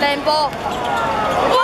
电波。